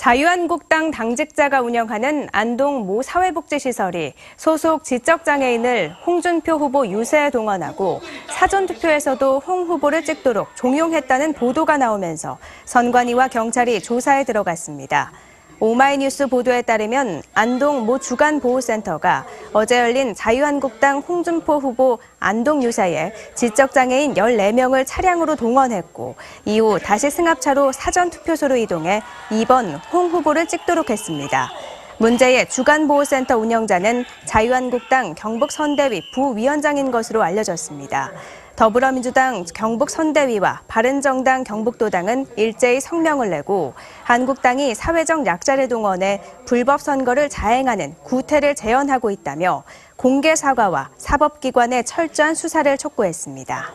자유한국당 당직자가 운영하는 안동 모 사회복지시설이 소속 지적장애인을 홍준표 후보 유세에 동원하고 사전투표에서도 홍 후보를 찍도록 종용했다는 보도가 나오면서 선관위와 경찰이 조사에 들어갔습니다. 오마이뉴스 보도에 따르면 안동 모 주간보호센터가 어제 열린 자유한국당 홍준표 후보 안동 유세에 지적장애인 14명을 차량으로 동원했고 이후 다시 승합차로 사전투표소로 이동해 2번 홍 후보를 찍도록 했습니다. 문제의 주간보호센터 운영자는 자유한국당 경북선대위 부위원장인 것으로 알려졌습니다. 더불어민주당 경북선대위와 바른정당 경북도당은 일제히 성명을 내고 한국당이 사회적 약자를 동원해 불법 선거를 자행하는 구태를 재현하고 있다며 공개 사과와 사법기관의 철저한 수사를 촉구했습니다.